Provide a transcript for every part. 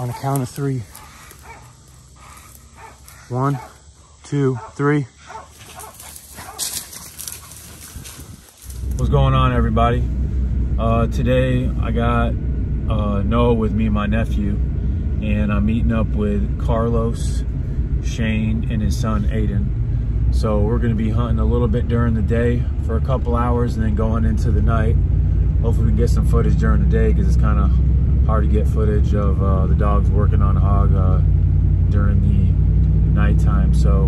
on a count of three. One, two, three. What's going on, everybody? Uh, today I got uh, Noah with me, my nephew, and I'm meeting up with Carlos, Shane, and his son Aiden. So we're going to be hunting a little bit during the day for a couple hours and then going into the night. Hopefully we can get some footage during the day because it's kind of hard to get footage of uh, the dogs working on hog uh, during the nighttime. So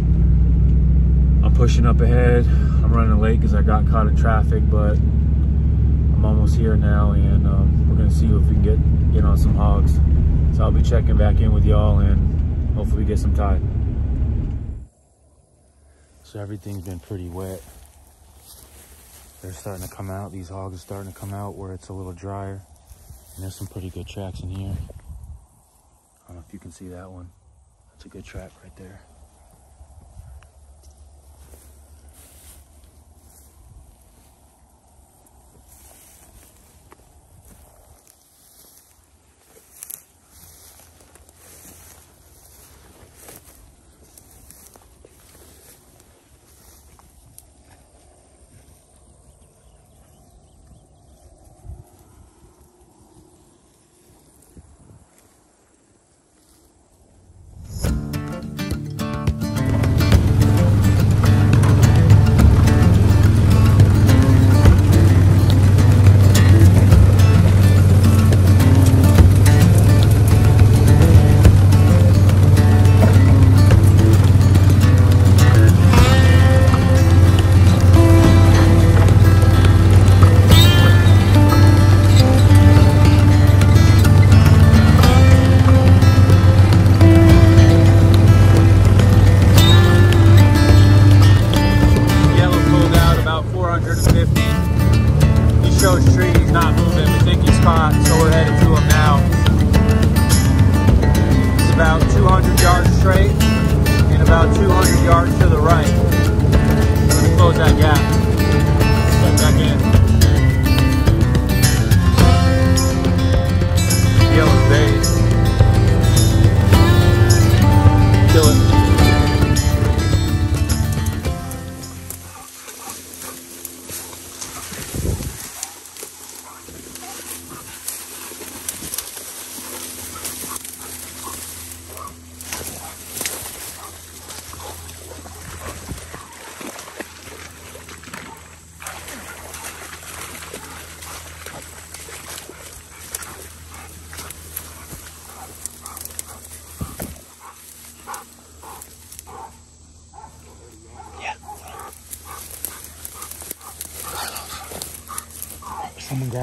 I'm pushing up ahead. I'm running late because I got caught in traffic, but I'm almost here now and um, we're gonna see if we can get, get on some hogs. So I'll be checking back in with y'all and hopefully get some tied. So everything's been pretty wet. They're starting to come out. These hogs are starting to come out where it's a little drier. And there's some pretty good tracks in here. I don't know if you can see that one. That's a good track right there. Yards straight and about 200 yards to the right. Let me close that gap. Check back in. Yella's base. Kill it.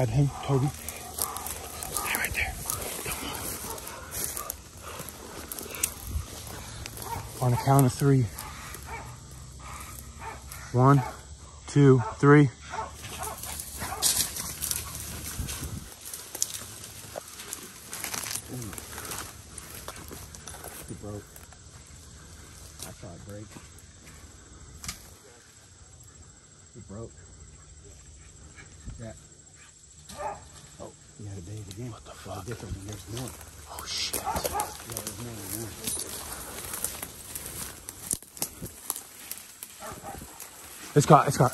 Grab him, Toby. right there. On a count of three. One, two, three. Broke. I saw it break. It broke. Yeah. Oh, you had a babe again. What the fuck? different one. There's more. Oh shit. Yeah, there's more than one. It's got, it's got.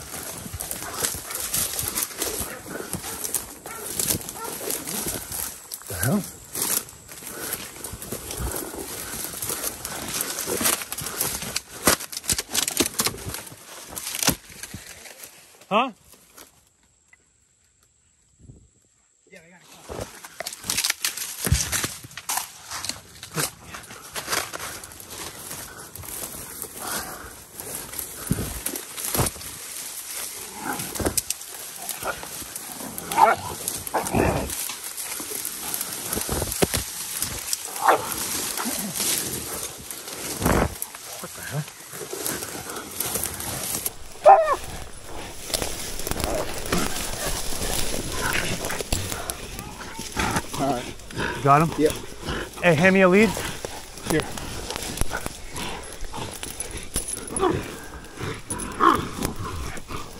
The hell? Got him? Yep. Hey, hand me a lead. Here.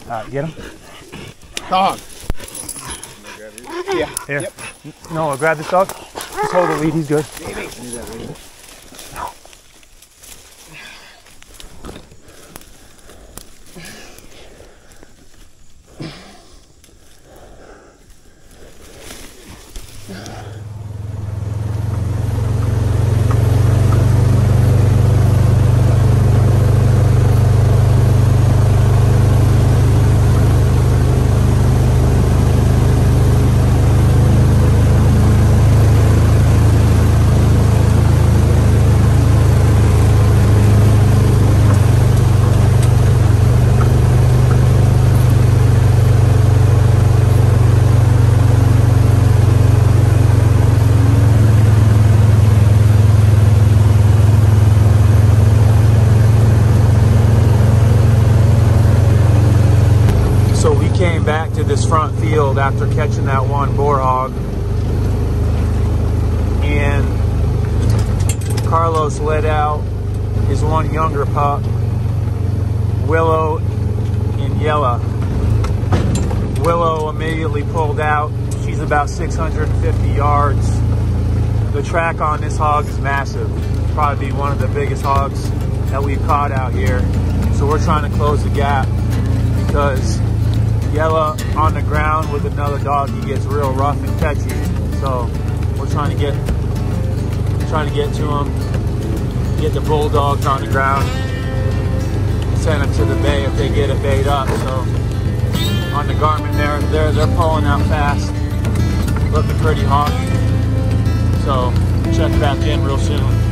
All right, get him. Dog. Yeah. Here. Yep. No, grab this dog. Just hold the lead. He's good. So we came back to this front field after catching that one boar hog. And Carlos let out his one younger pup, Willow and Yella. Willow immediately pulled out. She's about 650 yards. The track on this hog is massive. Probably one of the biggest hogs that we've caught out here. So we're trying to close the gap because Yella on the ground with another dog, he gets real rough and catchy. So we're trying to get trying to get to him, get the bulldogs on the ground, send them to the bay if they get it bayed up. So on the Garmin there, they're they're pulling out fast, looking pretty hot. So check back in real soon.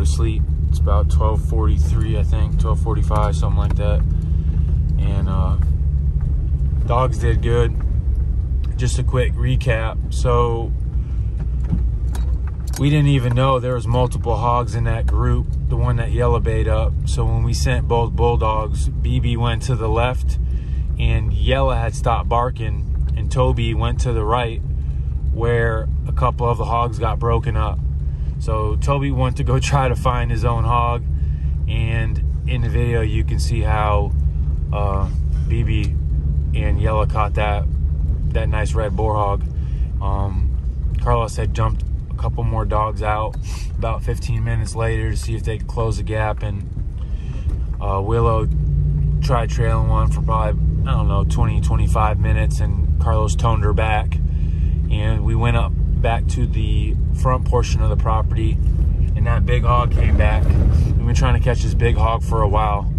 To sleep. It's about 12:43, I think, 12:45, something like that. And uh, dogs did good. Just a quick recap. So we didn't even know there was multiple hogs in that group. The one that Yella bayed up. So when we sent both bulldogs, BB went to the left, and Yella had stopped barking, and Toby went to the right, where a couple of the hogs got broken up. So Toby went to go try to find his own hog, and in the video you can see how uh, BB and Yella caught that that nice red boar hog. Um, Carlos had jumped a couple more dogs out about 15 minutes later to see if they could close the gap, and uh, Willow tried trailing one for probably I don't know 20 25 minutes, and Carlos toned her back, and we went up back to the front portion of the property, and that big hog came back. We've been trying to catch this big hog for a while.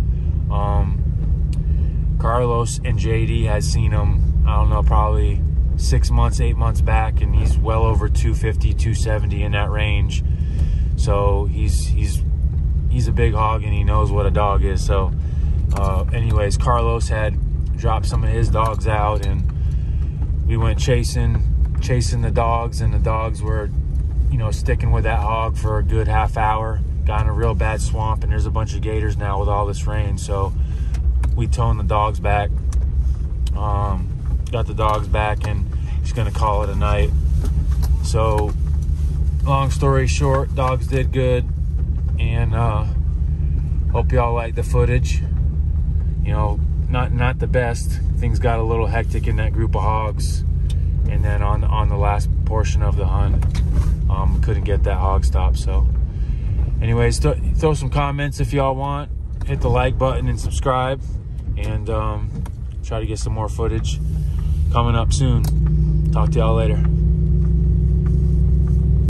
Um, Carlos and JD has seen him, I don't know, probably six months, eight months back, and he's well over 250, 270 in that range. So he's he's he's a big hog and he knows what a dog is. So, uh, anyways, Carlos had dropped some of his dogs out, and we went chasing chasing the dogs, and the dogs were, you know, sticking with that hog for a good half hour. Got in a real bad swamp, and there's a bunch of gators now with all this rain. So we toned the dogs back. Um, got the dogs back, and just gonna call it a night. So long story short, dogs did good, and uh, hope y'all like the footage. You know, not not the best. Things got a little hectic in that group of hogs, and then on on the last portion of the hunt, um, couldn't get that hog stop. So, anyways, th throw some comments if y'all want. Hit the like button and subscribe, and um, try to get some more footage coming up soon. Talk to y'all later.